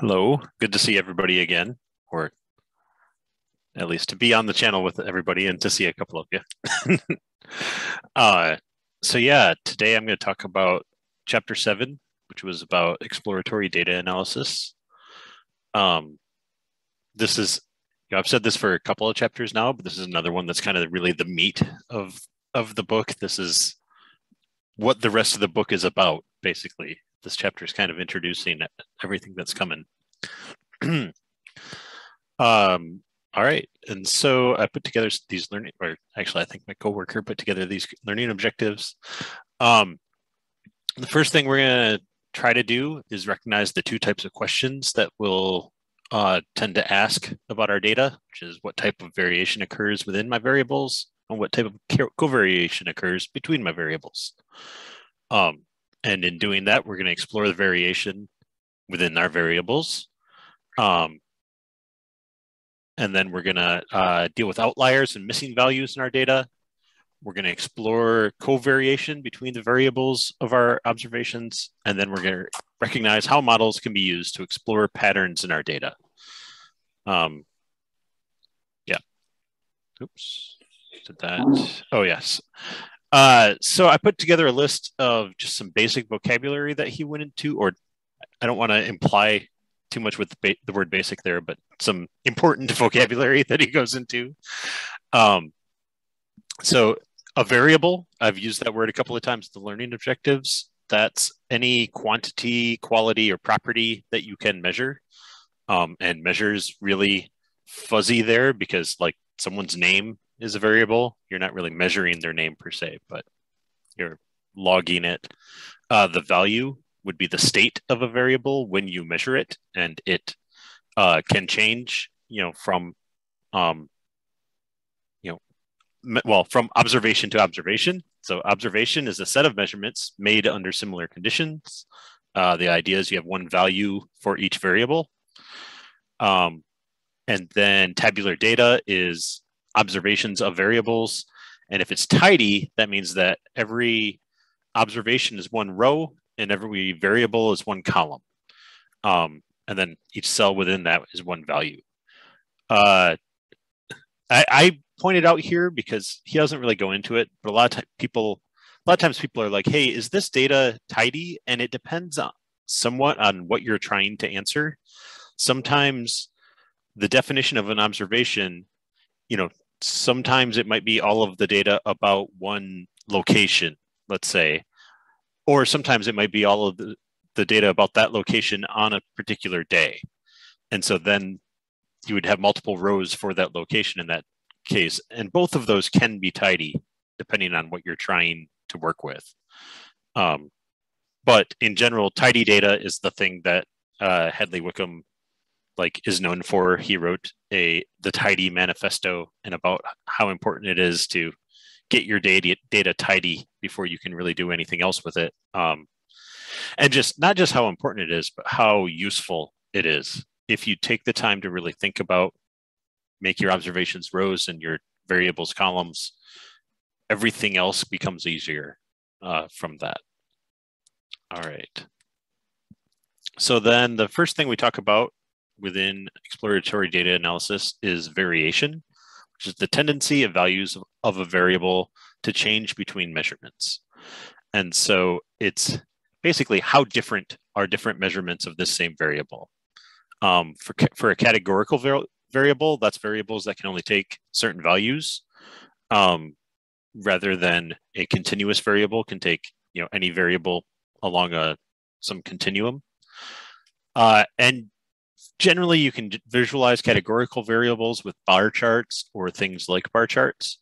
Hello, good to see everybody again, or at least to be on the channel with everybody and to see a couple of you. uh, so yeah, today I'm going to talk about chapter seven, which was about exploratory data analysis. Um, this is, you know, I've said this for a couple of chapters now, but this is another one that's kind of really the meat of of the book. This is what the rest of the book is about, basically this chapter is kind of introducing everything that's coming. um, all right, and so I put together these learning, or actually, I think my coworker put together these learning objectives. Um, the first thing we're going to try to do is recognize the two types of questions that we'll uh, tend to ask about our data, which is what type of variation occurs within my variables and what type of covariation occurs between my variables. Um, and in doing that, we're going to explore the variation within our variables. Um, and then we're going to uh, deal with outliers and missing values in our data. We're going to explore covariation between the variables of our observations. And then we're going to recognize how models can be used to explore patterns in our data. Um, yeah. Oops. Did that. Oh, yes. Uh, so I put together a list of just some basic vocabulary that he went into, or I don't want to imply too much with the, ba- the, word basic there, but some important vocabulary that he goes into. Um, so a variable, I've used that word a couple of times, the learning objectives. That's any quantity, quality, or property that you can measure. Um, and measures really fuzzy there because like someone's name is a variable. You're not really measuring their name per se, but you're logging it. Uh, the value would be the state of a variable when you measure it, and it uh, can change, you know, from, um, you know, well, from observation to observation. So observation is a set of measurements made under similar conditions. Uh, the idea is you have one value for each variable. Um, and then tabular data is observations of variables. And if it's tidy, that means that every observation is one row and every variable is one column. Um, and then each cell within that is one value. Uh, I, I, pointed out here because he doesn't really go into it, but a lot of people, a lot of times people are like, "Hey, is this data tidy?" And it depends on somewhat on what you're trying to answer. Sometimes the definition of an observation you know, sometimes it might be all of the data about one location, let's say, or sometimes it might be all of the, the data about that location on a particular day. And so then you would have multiple rows for that location in that case. And both of those can be tidy depending on what you're trying to work with. Um, but in general, tidy data is the thing that uh, Hadley Wickham like is known for. He wrote a the tidy manifesto and about how important it is to get your data data tidy before you can really do anything else with it. Um, and just not just how important it is, but how useful it is. If you take the time to really think about, make your observations rows and your variables columns, everything else becomes easier uh, from that. All right. So then the first thing we talk about within exploratory data analysis is variation, which is the tendency of values of a variable to change between measurements. And so it's basically how different are different measurements of this same variable. Um, for, for a categorical var variable, that's variables that can only take certain values, um, rather than a continuous variable can take you know any variable along a some continuum. Uh, and generally you can visualize categorical variables with bar charts or things like bar charts.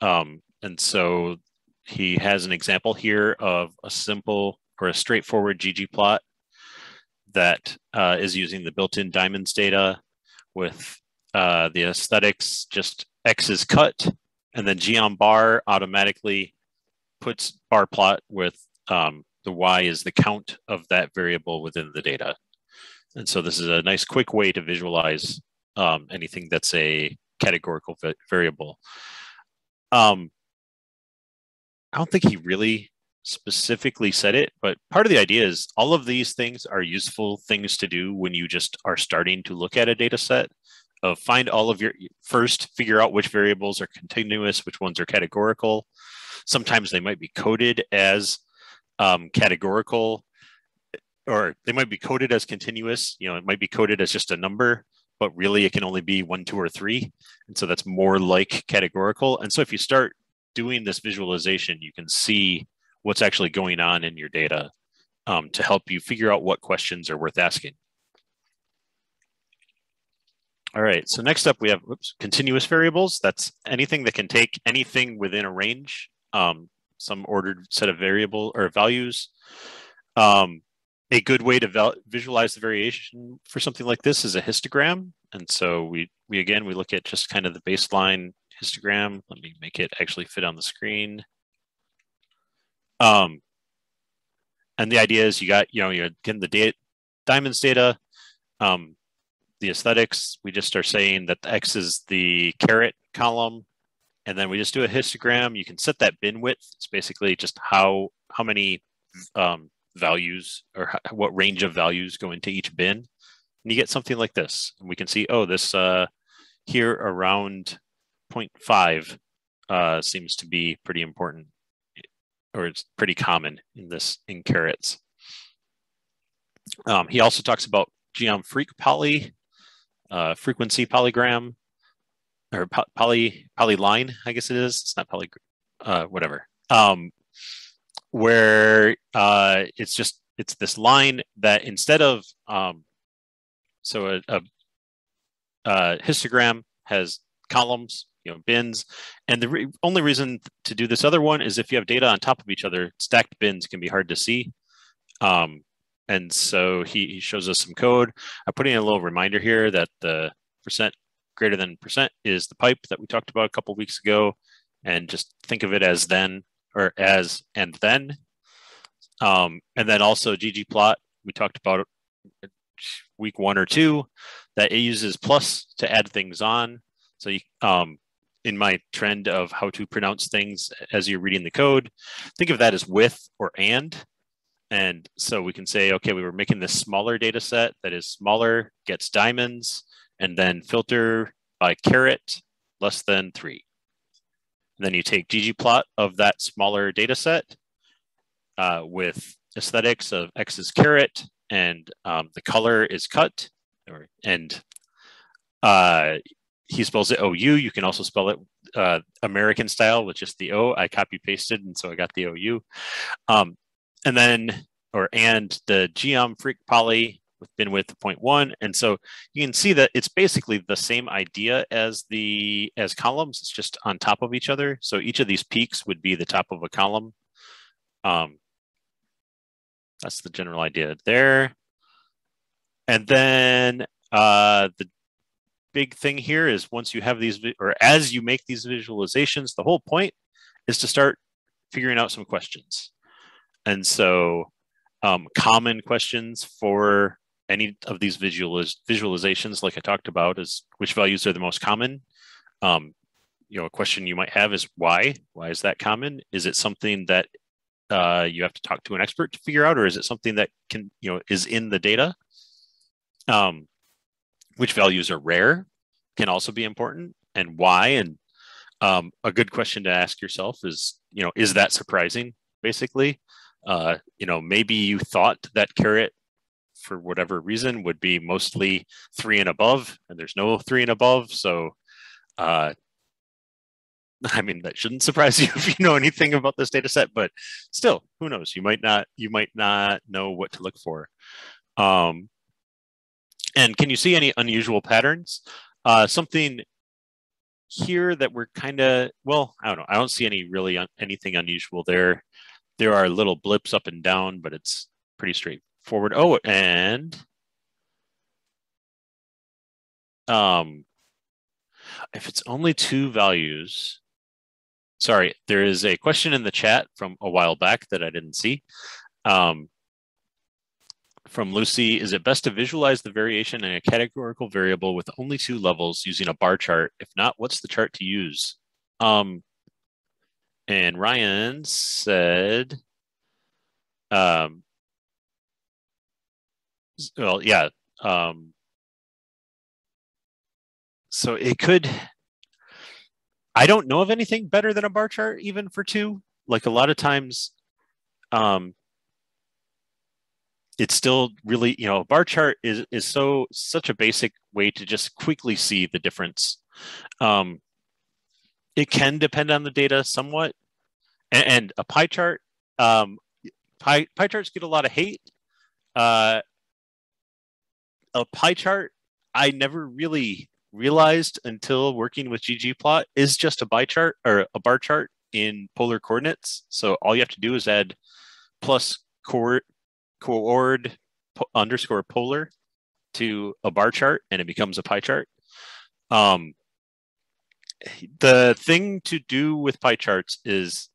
Um, and so he has an example here of a simple or a straightforward ggplot that uh, is using the built-in diamonds data with uh, the aesthetics, just X is cut, and then geom bar automatically puts bar plot with um, the Y is the count of that variable within the data. And so this is a nice quick way to visualize um, anything that's a categorical variable. Um, I don't think he really specifically said it, but part of the idea is all of these things are useful things to do when you just are starting to look at a data set. Of find all of your first, figure out which variables are continuous, which ones are categorical. Sometimes they might be coded as um, categorical, or they might be coded as continuous. You know, it might be coded as just a number, but really it can only be one, two, or three. And so that's more like categorical. And so if you start doing this visualization, you can see what's actually going on in your data um, to help you figure out what questions are worth asking. All right, so next up we have oops, continuous variables. That's anything that can take anything within a range, um, some ordered set of variable or values. Um, a good way to visualize the variation for something like this is a histogram. And so we, we again, we look at just kind of the baseline histogram. Let me make it actually fit on the screen. Um, and the idea is you got, you know, you're getting the data, diamonds data, um, the aesthetics, we just are saying that the X is the carat column, and then we just do a histogram. You can set that bin width. It's basically just how, how many um, values or what range of values go into each bin. And you get something like this. And we can see, oh, this uh, here around 0.5 uh, seems to be pretty important or it's pretty common in this in carats. Um, he also talks about geom freq poly, uh, frequency polygram, or poly polyline, I guess it is. It's not poly, uh, whatever. Um, where uh, it's just it's this line that instead of um, so a, a, a, histogram has columns, you know, bins, and the re only reason to do this other one is if you have data on top of each other, stacked bins can be hard to see. Um, and so he, he shows us some code. I'm putting a little reminder here that the percent greater than percent is the pipe that we talked about a couple weeks ago, and just think of it as then or as and then. Um, and then also ggplot, we talked about week one or two, that it uses plus to add things on. So you, um, in my trend of how to pronounce things as you're reading the code, think of that as with or and. And so we can say, okay, we were making this smaller data set that is smaller, gets diamonds, and then filter by carat less than three. And then you take ggplot of that smaller data set uh, with aesthetics of X is carat and um, the color is cut or, and uh, he spells it OU. You can also spell it uh, American style with just the O. I copy pasted and so I got the OU. Um, and then, or and the geom freq poly with bin width 0.1. And so you can see that it's basically the same idea as the as columns. It's just on top of each other. So each of these peaks would be the top of a column. Um, that's the general idea there. And then uh, the big thing here is once you have these, or as you make these visualizations, the whole point is to start figuring out some questions. And so um, common questions for any of these visualiz visualizations, like I talked about, is which values are the most common. Um, you know, a question you might have is why? Why is that common? Is it something that uh, you have to talk to an expert to figure out, or is it something that can, you know, is in the data? Um, which values are rare can also be important, and why? And um, a good question to ask yourself is, you know, is that surprising? Basically, uh, you know, maybe you thought that carat for whatever reason would be mostly three and above, and there's no three and above. So, uh, I mean, that shouldn't surprise you if you know anything about this data set, but still, who knows? You might not, you might not know what to look for. Um, and can you see any unusual patterns? Uh, something here that we're kind of, well, I don't know. I don't see any really un anything unusual there. There are little blips up and down, but it's pretty straight forward. Oh, and um, if it's only two values, sorry, there is a question in the chat from a while back that I didn't see. Um, from Lucy, is it best to visualize the variation in a categorical variable with only two levels using a bar chart? If not, what's the chart to use? Um, and Ryan said, um, well, yeah. Um, so it could. I don't know of anything better than a bar chart, even for two. Like a lot of times, um, it's still really you know a bar chart is is so such a basic way to just quickly see the difference. Um, it can depend on the data somewhat, and, and a pie chart. Um, pie pie charts get a lot of hate. Uh, a pie chart I never really realized until working with ggplot is just a bar chart or a bar chart in polar coordinates. So all you have to do is add plus coord coord underscore polar to a bar chart and it becomes a pie chart. Um, the thing to do with pie charts is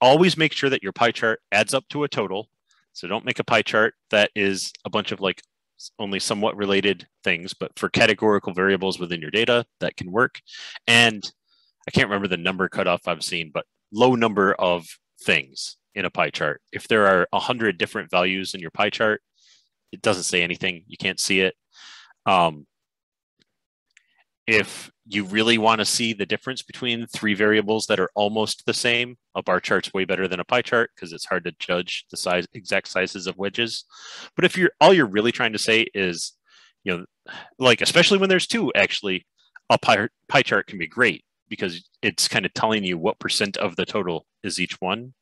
always make sure that your pie chart adds up to a total. So don't make a pie chart that is a bunch of like only somewhat related things, but for categorical variables within your data, that can work. And I can't remember the number cutoff I've seen, but low number of things in a pie chart. If there are a hundred different values in your pie chart, it doesn't say anything. You can't see it. Um, if you really want to see the difference between three variables that are almost the same, a bar chart's way better than a pie chart because it's hard to judge the size exact sizes of wedges. But if you're all you're really trying to say is, you know, like especially when there's two, actually, a pie, pie chart can be great because it's kind of telling you what percent of the total is each one.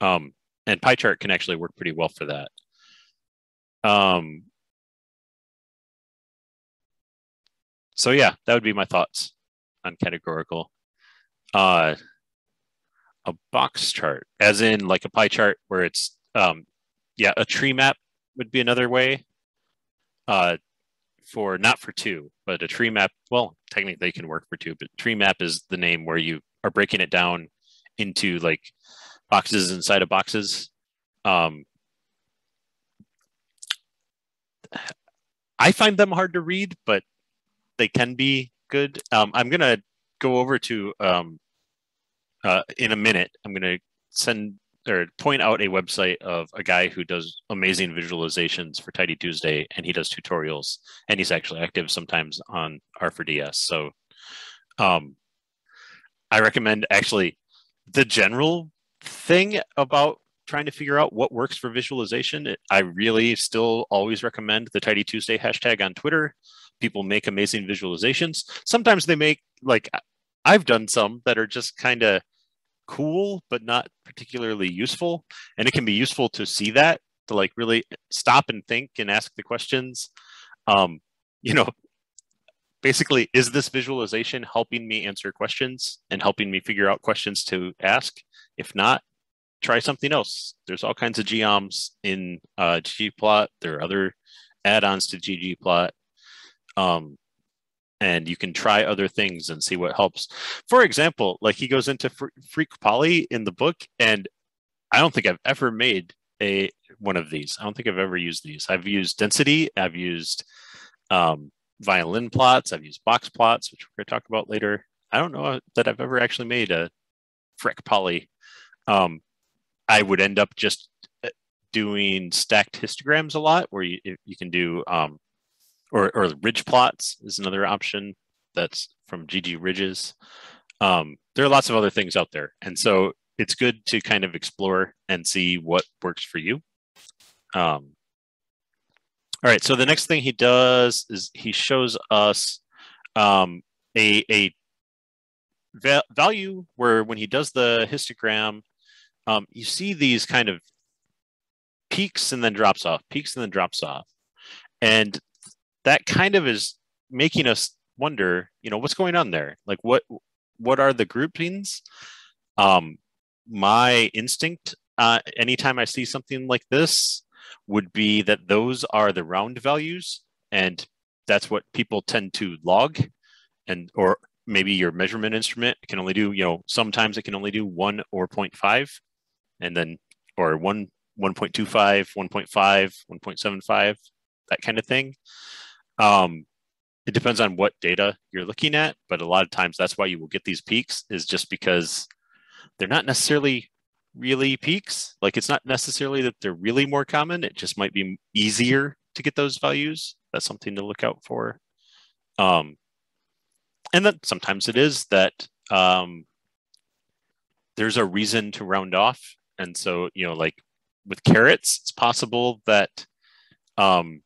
Um, and pie chart can actually work pretty well for that. Um, so yeah, that would be my thoughts on categorical. Uh, a box chart, as in like a pie chart where it's um, yeah, a tree map would be another way. Uh, for not for two, but a tree map. Well, technically they can work for two, but tree map is the name where you are breaking it down into like boxes inside of boxes. Um, I find them hard to read, but they can be good. Um, I'm gonna go over to um, uh, in a minute. I'm gonna send or point out a website of a guy who does amazing visualizations for Tidy Tuesday, and he does tutorials, and he's actually active sometimes on R4DS. So, um, I recommend actually the general thing about trying to figure out what works for visualization. I really still always recommend the Tidy Tuesday hashtag on Twitter people make amazing visualizations. Sometimes they make like I've done some that are just kind of cool but not particularly useful. And it can be useful to see that to like really stop and think and ask the questions. Um you know basically is this visualization helping me answer questions and helping me figure out questions to ask? If not try something else. There's all kinds of geoms in uh, ggplot there are other add-ons to ggplot um, and you can try other things and see what helps. For example, like he goes into freq poly in the book, and I don't think I've ever made a one of these. I don't think I've ever used these. I've used density. I've used um, violin plots. I've used box plots, which we're going to talk about later. I don't know that I've ever actually made a freq poly. Um, I would end up just uh, doing stacked histograms a lot, where you you can do um, or or ridge plots is another option that's from ggridges. Um, there are lots of other things out there, and so it's good to kind of explore and see what works for you. Um, all right, so the next thing he does is he shows us um, a a va- value where when he does the histogram, um, you see these kind of peaks and then drops off, peaks and then drops off. And that kind of is making us wonder, you know, what's going on there? Like what what are the groupings? Um, my instinct, uh, anytime I see something like this, would be that those are the round values, and that's what people tend to log, and or maybe your measurement instrument can only do, you know, sometimes it can only do one or 0.5, and then or one 1.25, 1.5, 1.75, that kind of thing. Um, it depends on what data you're looking at, but a lot of times that's why you will get these peaks is just because they're not necessarily really peaks. Like it's not necessarily that they're really more common. It just might be easier to get those values. That's something to look out for. Um, and then sometimes it is that um, there's a reason to round off. And so, you know, like with carats, it's possible that um,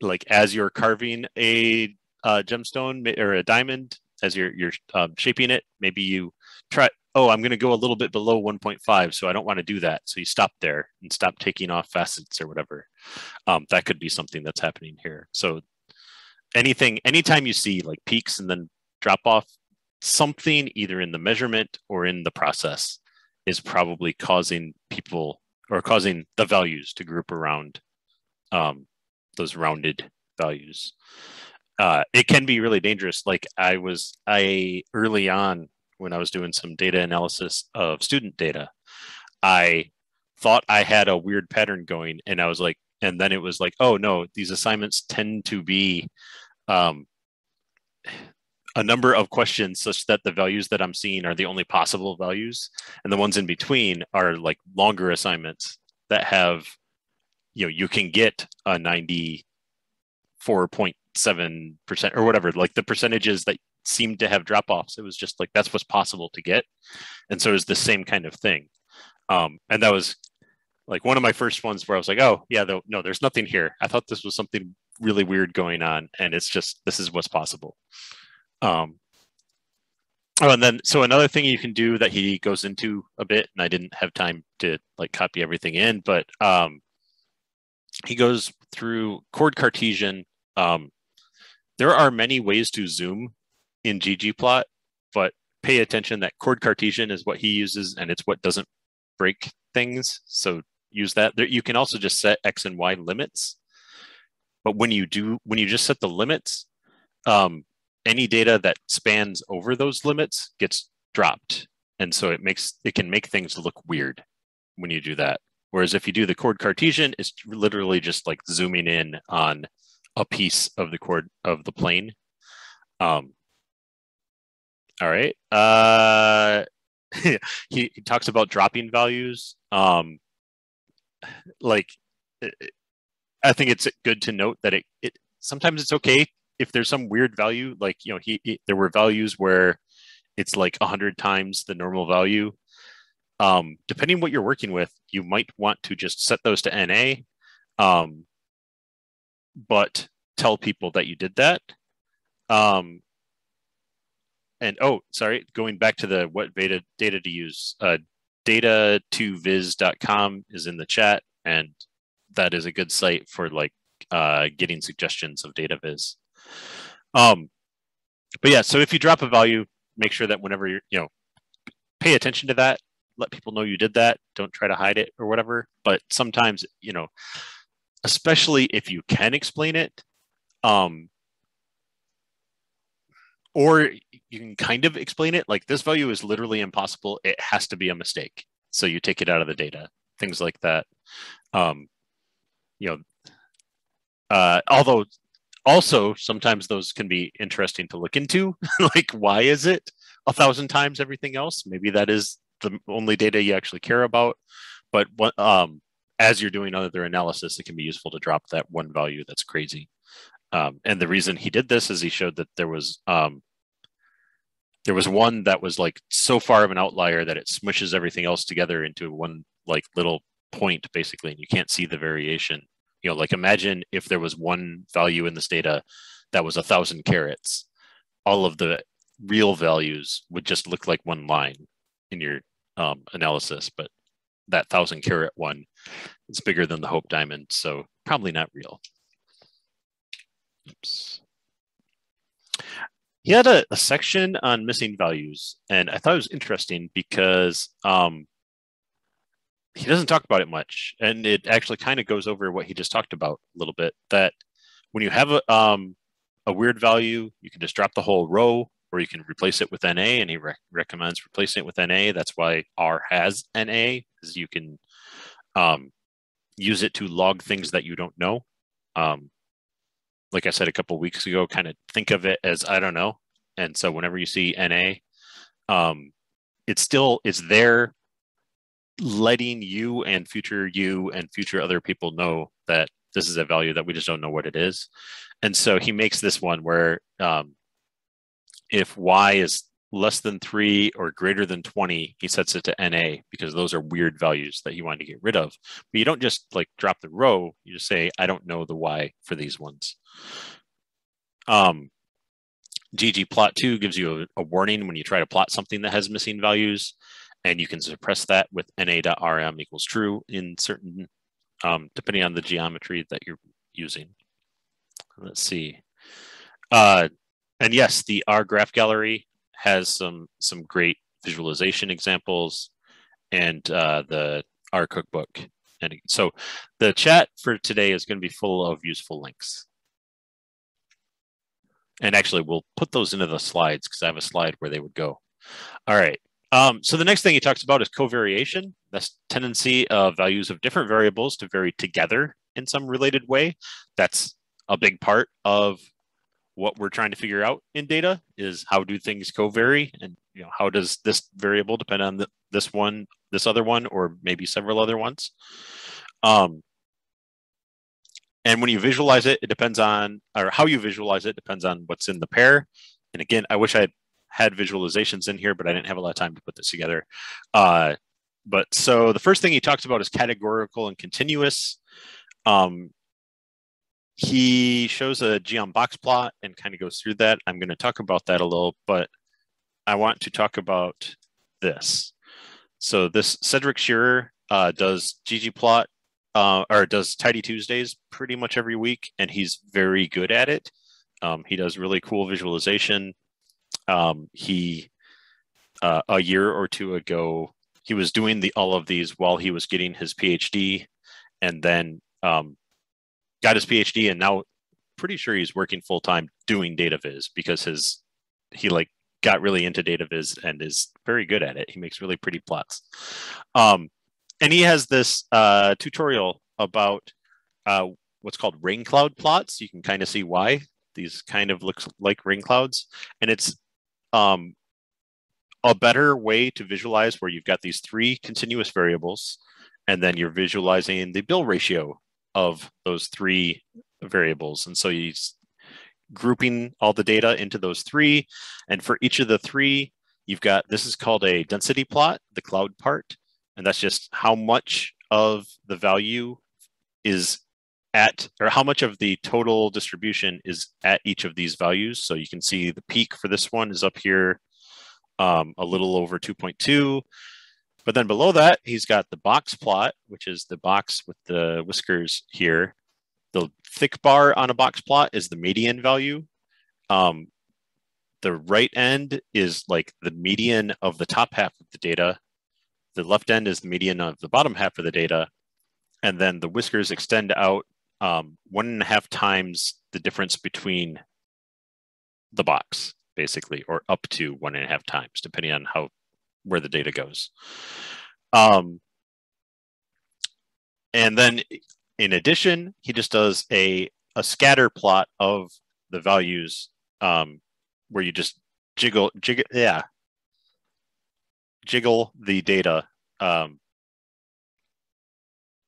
like as you're carving a uh, gemstone or a diamond, as you're you're um, shaping it, maybe you try. Oh, I'm going to go a little bit below 1.5, so I don't want to do that. So you stop there and stop taking off facets or whatever. Um, that could be something that's happening here. So anything, anytime you see like peaks and then drop off, something either in the measurement or in the process is probably causing people or causing the values to group around um, those rounded values. Uh, it can be really dangerous. Like I was, I early on when I was doing some data analysis of student data, I thought I had a weird pattern going, and I was like, and then it was like, oh no, these assignments tend to be um, a number of questions such that the values that I'm seeing are the only possible values, and the ones in between are like longer assignments that have you know you can get a 94.7 percent or whatever like the percentages that seemed to have drop offs it was just like that's what's possible to get. And so it was the same kind of thing. Um, and that was like one of my first ones where i was like oh yeah though no there's nothing here. I thought this was something really weird going on and it's just this is what's possible. Um, Oh, and then so another thing you can do that he goes into a bit, and I didn't have time to like copy everything in, but um, he goes through coord Cartesian. Um, there are many ways to zoom in ggplot, but pay attention that coord Cartesian is what he uses, and it's what doesn't break things. So use that. There, you can also just set x and y limits, but when you do, when you just set the limits, um, any data that spans over those limits gets dropped. And so it makes it can make things look weird when you do that. Whereas if you do the coord Cartesian, it's literally just like zooming in on a piece of the chord of the plane. Um, all right. Uh, he, he talks about dropping values. Um, like, I think it's good to note that it, it sometimes it's okay if there's some weird value, like you know, he, he there were values where it's like a hundred times the normal value. Um, depending what you're working with, you might want to just set those to NA, um, but tell people that you did that. Um, and oh, sorry, going back to the what data data to use, uh, data2viz.com is in the chat, and that is a good site for like uh, getting suggestions of data viz. Um, but yeah, so if you drop a value, make sure that whenever you're, you know, pay attention to that. Let people know you did that. Don't try to hide it or whatever. But sometimes, you know, especially if you can explain it, um, or you can kind of explain it like this value is literally impossible. It has to be a mistake. So you take it out of the data, things like that. Um, you know, uh, although also sometimes those can be interesting to look into like why is it a thousand times everything else maybe that is the only data you actually care about. But um, as you're doing other analysis it can be useful to drop that one value that's crazy. Um, and the reason he did this is he showed that there was um, there was one that was like so far of an outlier that it smushes everything else together into one like little point basically and you can't see the variation. You know like imagine if there was one value in this data that was a thousand carats all of the real values would just look like one line in your um, analysis but that thousand carat one is bigger than the hope diamond so probably not real Oops. he had a, a section on missing values and i thought it was interesting because um, he doesn't talk about it much and it actually kind of goes over what he just talked about a little bit that when you have a, um, a weird value you can just drop the whole row or you can replace it with na and he re- recommends replacing it with na that's why r has na because you can um, use it to log things that you don't know. Um, like i said a couple weeks ago kind of think of it as i don't know. And so whenever you see na um, it's still it's there letting you and future you and future other people know that this is a value that we just don't know what it is. And so he makes this one where um, if y is less than three or greater than 20, he sets it to NA because those are weird values that he wanted to get rid of. But you don't just like drop the row, you just say, I don't know the Y for these ones. Um, ggplot2 gives you a, a warning when you try to plot something that has missing values, and you can suppress that with na.rm equals true in certain, um, depending on the geometry that you're using. Let's see. Uh, and yes, the R graph gallery has some some great visualization examples and uh, the R cookbook. And so the chat for today is going to be full of useful links. And actually, we'll put those into the slides because I have a slide where they would go. All right. Um, so the next thing he talks about is covariation. That's tendency of values of different variables to vary together in some related way. That's a big part of what we're trying to figure out in data is how do things co-vary and you know how does this variable depend on the, this one this other one or maybe several other ones? Um, and when you visualize it it depends on or how you visualize it depends on what's in the pair. And again i wish i had visualizations in here but i didn't have a lot of time to put this together. Uh, but so the first thing he talks about is categorical and continuous. Um, he shows a geom box plot and kind of goes through that. I'm going to talk about that a little, but I want to talk about this. So this Cedric Scherer uh, does ggplot uh, or does Tidy Tuesdays pretty much every week, and he's very good at it. Um, he does really cool visualization. Um, he uh, a year or two ago he was doing the all of these while he was getting his PhD, and then um, got his PhD and now pretty sure he's working full time doing data viz because his he like got really into data viz and is very good at it. He makes really pretty plots. Um, and he has this uh, tutorial about uh, what's called rain cloud plots. You can kind of see why these kind of looks like rain clouds. And it's um, a better way to visualize where you've got these three continuous variables and then you're visualizing the bill ratio of those three variables. And so he's grouping all the data into those three. And for each of the three, you've got, this is called a density plot, the cloud part. And that's just how much of the value is at, or how much of the total distribution is at each of these values. So you can see the peak for this one is up here, um, a little over 2.2. But then below that, he's got the box plot, which is the box with the whiskers here. The thick bar on a box plot is the median value. Um, the right end is like the median of the top half of the data. The left end is the median of the bottom half of the data. And then the whiskers extend out um, one and a half times the difference between the box, basically, or up to one and a half times, depending on how where the data goes. Um, and then in addition, he just does a, a scatter plot of the values um, where you just jiggle, jiggle, yeah, jiggle the data um,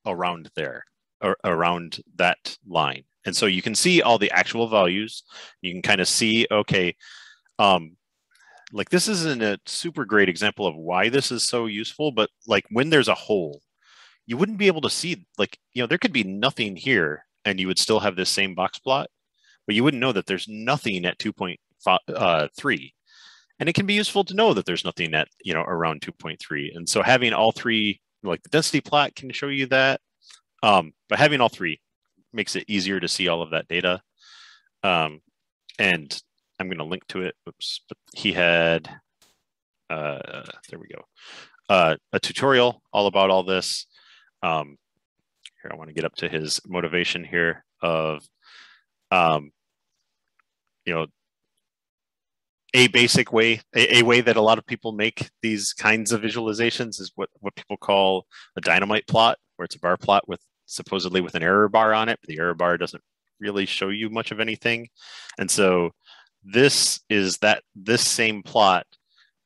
around there, around that line. And so you can see all the actual values. You can kind of see, okay, um, like this isn't a super great example of why this is so useful, but like when there's a hole, you wouldn't be able to see like, you know, there could be nothing here and you would still have this same box plot, but you wouldn't know that there's nothing at 2.3. Uh, and it can be useful to know that there's nothing at, you know, around 2.3. And so having all three, like the density plot can show you that. Um, but having all three makes it easier to see all of that data. Um, and I'm going to link to it. Oops, but he had, uh, there we go, uh, a tutorial all about all this. Um, here, I want to get up to his motivation here of, um, you know, a basic way, a, a, way that a lot of people make these kinds of visualizations is what, what people call a dynamite plot, where it's a bar plot with supposedly with an error bar on it, but the error bar doesn't really show you much of anything. And so this is that this same plot,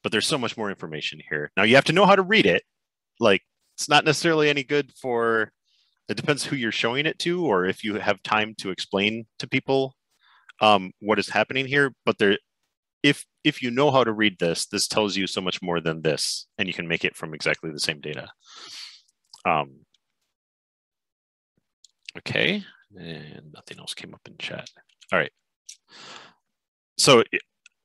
but there's so much more information here. Now you have to know how to read it. Like it's not necessarily any good for it depends who you're showing it to or if you have time to explain to people um, what is happening here. But there if if you know how to read this this tells you so much more than this and you can make it from exactly the same data. Um, okay. And nothing else came up in chat. All right so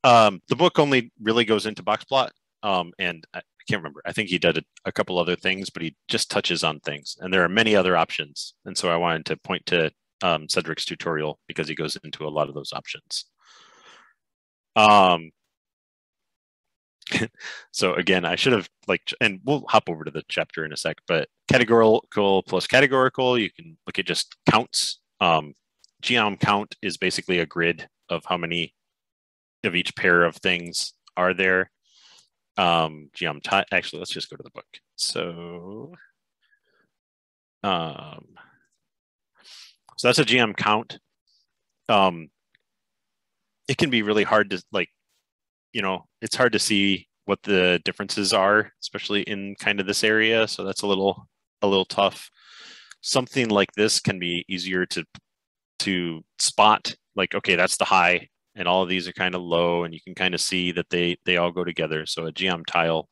um, the book only really goes into box plot um, and I, can't remember. I think he did a, a, couple other things, but he just touches on things. And there are many other options. And so I wanted to point to um, Cedric's tutorial because he goes into a lot of those options. Um, so again, I should have like, and we'll hop over to the chapter in a sec, but categorical plus categorical, you can look at just counts. Um, geom count is basically a grid of how many of each pair of things are there. Um actually let's just go to the book. So um so that's a geom count. Um it can be really hard to like you know it's hard to see what the differences are especially in kind of this area. So that's a little a little tough. Something like this can be easier to to spot like okay that's the high and all of these are kind of low and you can kind of see that they they all go together. So a geom tile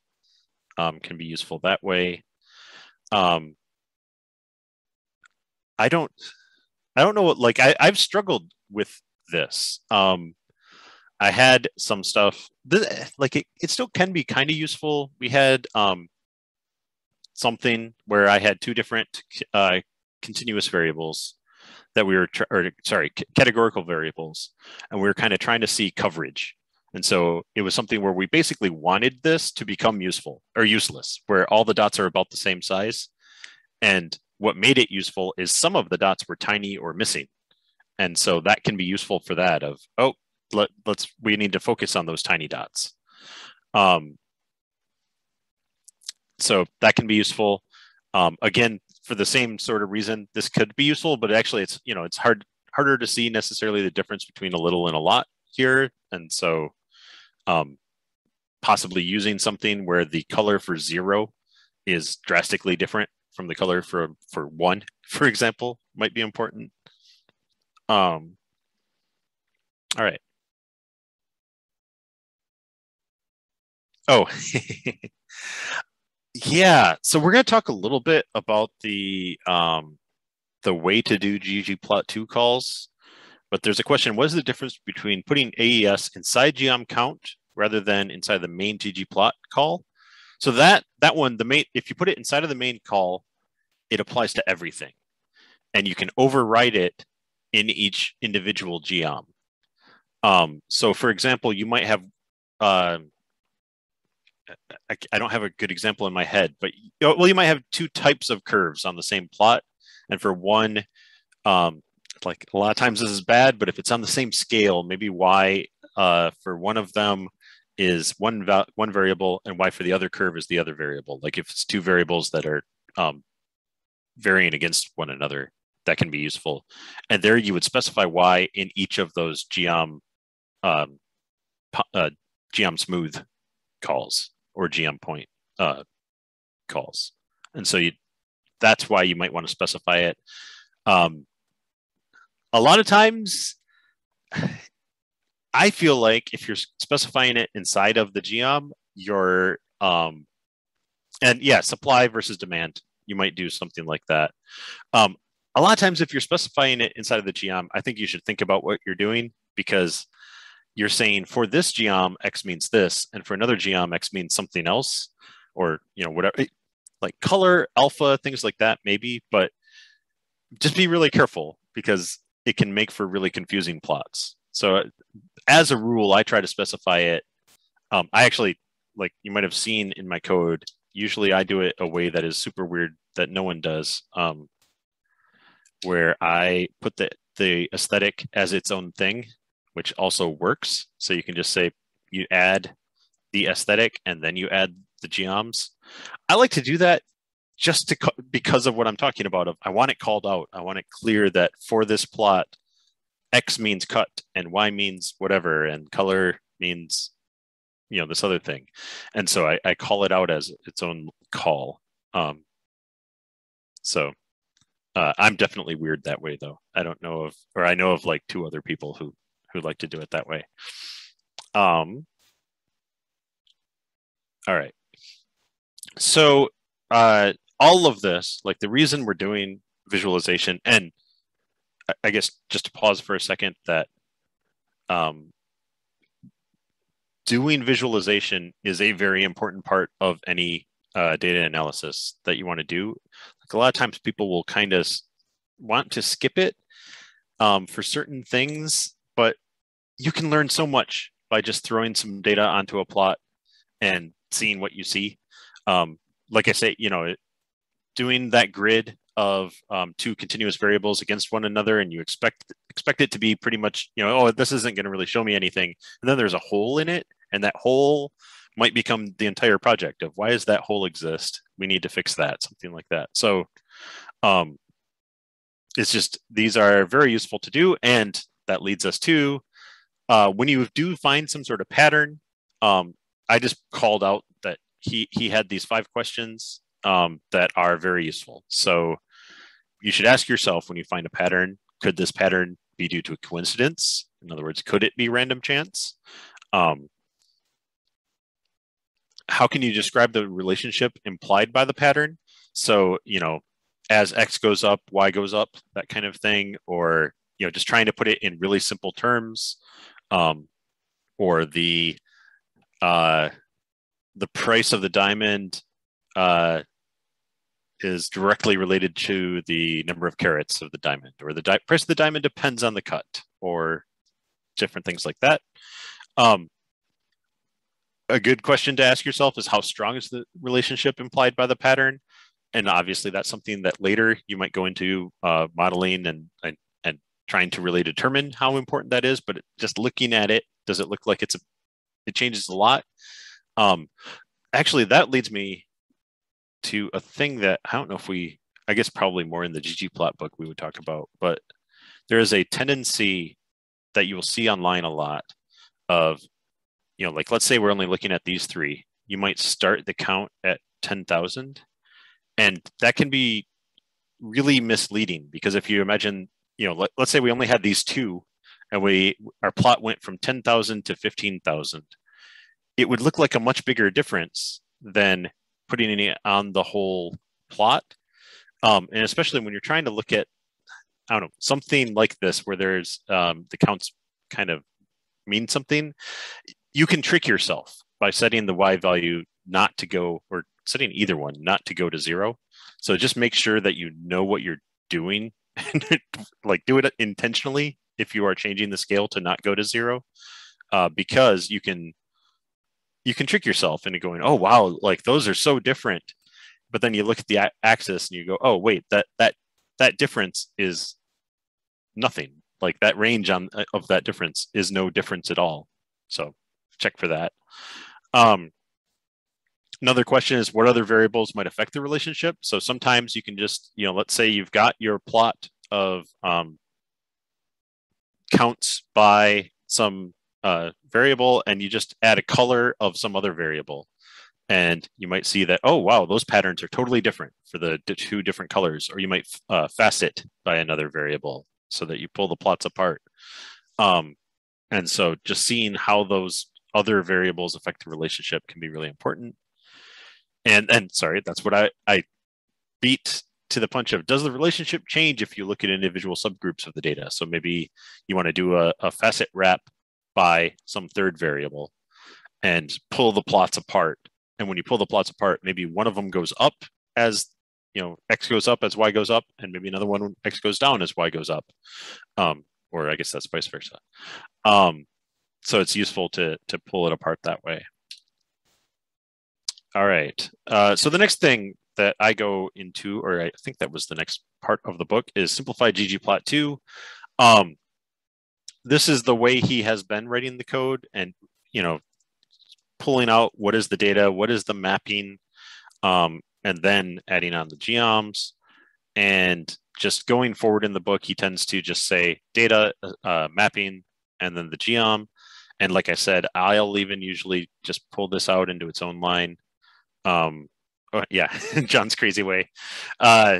um, can be useful that way. Um, i don't i don't know what like I, i've struggled with this. Um, i had some stuff this, like it, it still can be kind of useful. We had um, something where i had two different uh, continuous variables that we were, or sorry, categorical variables, and we were kind of trying to see coverage. And so it was something where we basically wanted this to become useful or useless, where all the dots are about the same size. And what made it useful is some of the dots were tiny or missing. And so that can be useful for that of, oh, let, us we need to focus on those tiny dots. Um, so that can be useful. Um, again, for the same sort of reason, this could be useful, but actually it's, you know, it's hard, harder to see necessarily the difference between a little and a lot here. And so um, possibly using something where the color for zero is drastically different from the color for, for one, for example, might be important. Um, all right. Oh, Yeah, so we're going to talk a little bit about the um, the way to do ggplot2 calls, but there's a question: What is the difference between putting AES inside geom count rather than inside the main ggplot call? So that that one, the main, if you put it inside of the main call, it applies to everything, and you can overwrite it in each individual geom. Um, so, for example, you might have uh, I, I, don't have a good example in my head, but well, you might have two types of curves on the same plot, and for one, um, like a lot of times this is bad, but if it's on the same scale, maybe y uh, for one of them is one va- one variable, and y for the other curve is the other variable. Like if it's two variables that are um, varying against one another, that can be useful. And there you would specify y in each of those geom um, uh, geom smooth calls or geom point uh, calls. And so you, that's why you might want to specify it. Um, a lot of times, I feel like if you're specifying it inside of the geom, you're, um, and yeah, supply versus demand, you might do something like that. Um, a lot of times, if you're specifying it inside of the geom, I think you should think about what you're doing because you're saying for this geom x means this and for another geom x means something else or you know whatever like color alpha things like that maybe but just be really careful because it can make for really confusing plots. So as a rule i try to specify it. Um, i actually like you might have seen in my code usually i do it a way that is super weird that no one does um, where i put the the aesthetic as its own thing which also works. So you can just say you add the aesthetic and then you add the geoms. I like to do that just to because of what I'm talking about. Of I want it called out. I want it clear that for this plot, X means cut and Y means whatever, and color means you know this other thing. And so I, I call it out as its own call. Um, So uh, I'm definitely weird that way, though. I don't know of, or I know of like two other people who who like to do it that way. Um. All right. So uh, all of this, like the reason we're doing visualization, and I guess just to pause for a second, that um, doing visualization is a very important part of any uh, data analysis that you want to do. Like a lot of times people will kind of want to skip it um, for certain things, but you can learn so much by just throwing some data onto a plot and seeing what you see. Um, like I say, you know, doing that grid of um, two continuous variables against one another, and you expect expect it to be pretty much, you know, oh, this isn't going to really show me anything, and then there's a hole in it, and that hole might become the entire project of why does that hole exist? We need to fix that, something like that. So, um, it's just these are very useful to do, and that leads us to uh, when you do find some sort of pattern. Um, I just called out that he he had these five questions um, that are very useful. So you should ask yourself when you find a pattern, could this pattern be due to a coincidence? In other words, could it be random chance? Um, how can you describe the relationship implied by the pattern? So, you know, as X goes up, Y goes up, that kind of thing, or, you know, just trying to put it in really simple terms, um, or the, uh, the price of the diamond uh, is directly related to the number of carats of the diamond, or the di- price of the diamond depends on the cut, or different things like that. Um, a good question to ask yourself is how strong is the relationship implied by the pattern? And obviously, that's something that later you might go into uh, modeling and, and and trying to really determine how important that is. But just looking at it, does it look like it's a it changes a lot? Um, actually, that leads me to a thing that I don't know if we, I guess probably more in the ggplot book we would talk about, but there is a tendency that you will see online a lot of, you know, like let's say we're only looking at these three, you might start the count at 10,000 and that can be really misleading because if you imagine, you know, let, let's say we only had these two and we, our plot went from 10,000 to 15,000, it would look like a much bigger difference than putting any on the whole plot. Um, and especially when you're trying to look at, I don't know, something like this where there's um, the counts kind of mean something, you can trick yourself by setting the y value not to go, or setting either one not to go to zero. So just make sure that you know what you're doing, like do it intentionally if you are changing the scale to not go to zero, uh, because you can you can trick yourself into going, oh wow, like those are so different. But then you look at the a- axis and you go, oh wait, that that that difference is nothing. Like that range on uh, of that difference is no difference at all. So check for that. Um, another question is what other variables might affect the relationship? So sometimes you can just, you know, let's say you've got your plot of um, counts by some uh, variable and you just add a color of some other variable. And you might see that, oh, wow, those patterns are totally different for the two different colors. Or you might uh, facet by another variable so that you pull the plots apart. Um, and so just seeing how those other variables affect the relationship can be really important. And and sorry, that's what I, I beat to the punch of does the relationship change if you look at individual subgroups of the data? So maybe you want to do a, a facet wrap by some third variable and pull the plots apart. And when you pull the plots apart, maybe one of them goes up as you know x goes up as y goes up, and maybe another one x goes down as y goes up, um, or I guess that's vice versa. Um, so it's useful to to pull it apart that way. All right. Uh, so the next thing that I go into, or I think that was the next part of the book, is simplified ggplot two. Um, this is the way he has been writing the code and you know pulling out what is the data what is the mapping um, and then adding on the geoms and just going forward in the book he tends to just say data uh, mapping and then the geom and like i said i'll even usually just pull this out into its own line um, oh, yeah Jon's crazy way uh,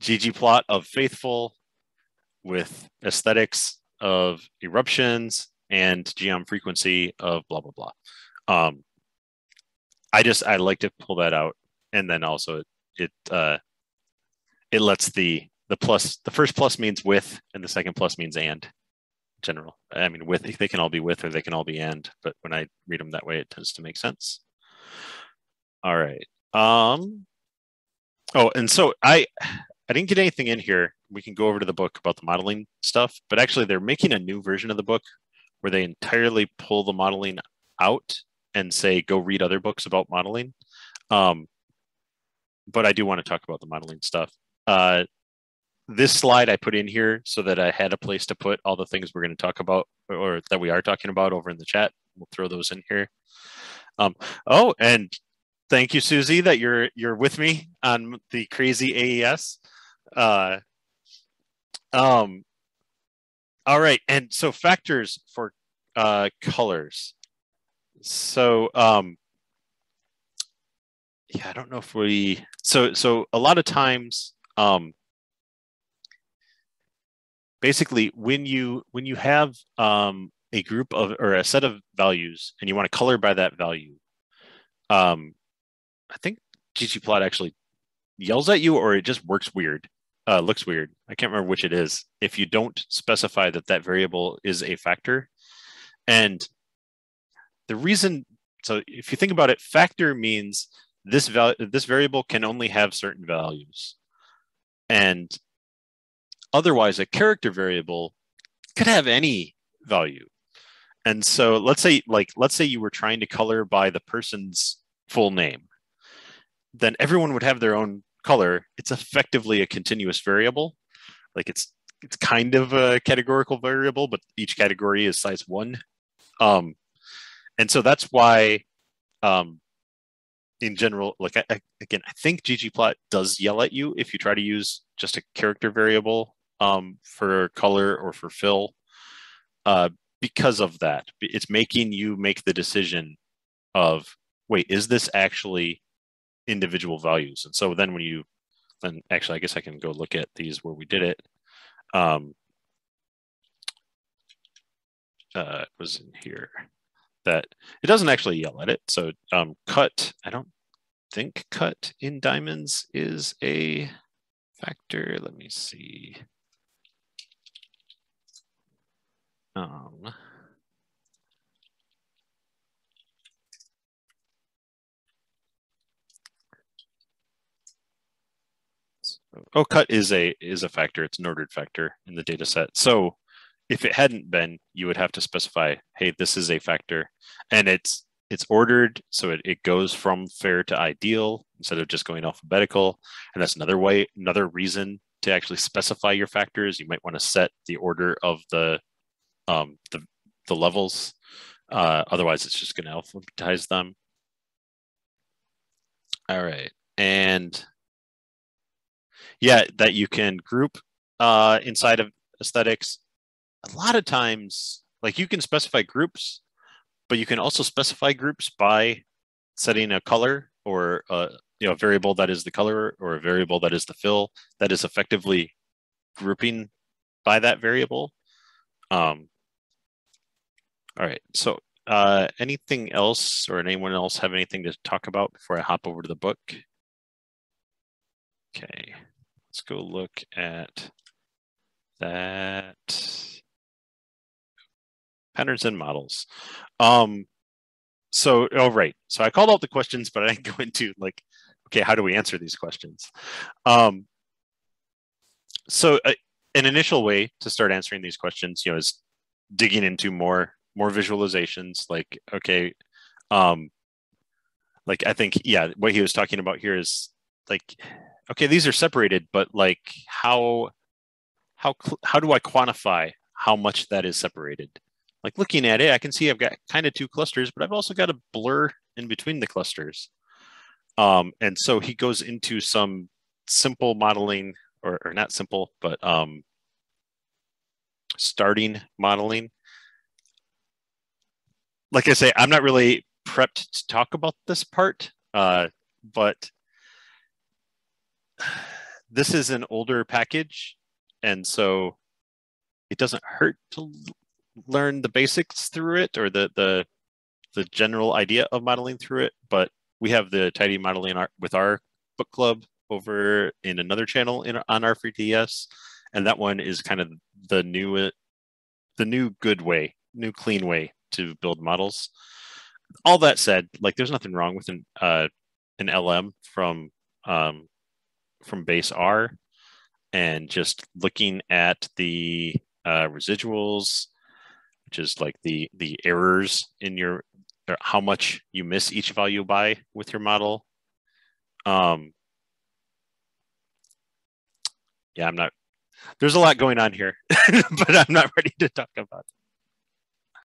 ggplot of faithful with aesthetics of eruptions and geom freq poly of blah blah blah. Um, I just I like to pull that out, and then also it it uh, it lets the the plus the first plus means with, and the second plus means and. General, I mean, with they can all be with or they can all be and, but when I read them that way, it tends to make sense. All right. Um. Oh, and so I I didn't get anything in here. We can go over to the book about the modeling stuff, but actually they're making a new version of the book where they entirely pull the modeling out and say go read other books about modeling. Um, but I do want to talk about the modeling stuff. Uh, this slide I put in here so that I had a place to put all the things we're going to talk about or that we are talking about over in the chat. We'll throw those in here. Um, oh, and thank you, Susie, that you're you're with me on the crazy AES. Uh, um, all right, and so factors for uh, colors. So um, yeah, I don't know if we so so a lot of times um, basically when you when you have um, a group of or a set of values and you want to color by that value, um, I think ggplot actually yells at you or it just works weird uh, looks weird. I can't remember which it is. If you don't specify that that variable is a factor, and the reason, so if you think about it, factor means this value, this variable can only have certain values, and otherwise a character variable could have any value. And so let's say, like, let's say you were trying to color by the person's full name, then everyone would have their own color, it's effectively a continuous variable. Like it's it's kind of a categorical variable, but each category is size one. Um, and so that's why, um, in general, like I, I, again, I think ggplot does yell at you if you try to use just a character variable um, for color or for fill, uh, because of that. It's making you make the decision of, wait, is this actually individual values. And so then when you, then actually, I guess I can go look at these where we did it. Um, uh, it was in here that it doesn't actually yell at it. So um, cut, I don't think cut in diamonds is a factor. Let me see. Um, oh cut is a is a factor. It's an ordered factor in the data set. So if it hadn't been you would have to specify hey this is a factor. And it's it's ordered so it, it goes from fair to ideal instead of just going alphabetical. And that's another way another reason to actually specify your factors. You might want to set the order of the um the, the levels uh, otherwise it's just going to alphabetize them all right and yeah, that you can group uh, inside of aesthetics. A lot of times, like you can specify groups, but you can also specify groups by setting a color or a you know a variable that is the color or a variable that is the fill that is effectively grouping by that variable. Um, all right, so uh, anything else or anyone else have anything to talk about before I hop over to the book? Okay. Let's go look at that. Patterns and models. Um, so, oh, right. So I called out the questions, but I didn't go into like, okay, how do we answer these questions? Um, so uh, an initial way to start answering these questions, you know, is digging into more, more visualizations like, okay, um, like I think, yeah, what he was talking about here is like okay, these are separated, but like how how how do I quantify how much that is separated? Like looking at it, I can see I've got kind of two clusters, but I've also got a blur in between the clusters. Um, and so he goes into some simple modeling, or, or not simple, but um, starting modeling. Like I say, I'm not really prepped to talk about this part, uh, but this is an older package, and so it doesn't hurt to learn the basics through it or the the the general idea of modeling through it. But we have the tidy modeling art with our book club over in another channel in on R3DS, and that one is kind of the new the new good way, new clean way to build models. All that said, like there's nothing wrong with an uh, an LM from um, from base R, and just looking at the uh, residuals, which is like the the errors in your how much you miss each value by with your model. Um, yeah, I'm not. There's a lot going on here, but I'm not ready to talk about it.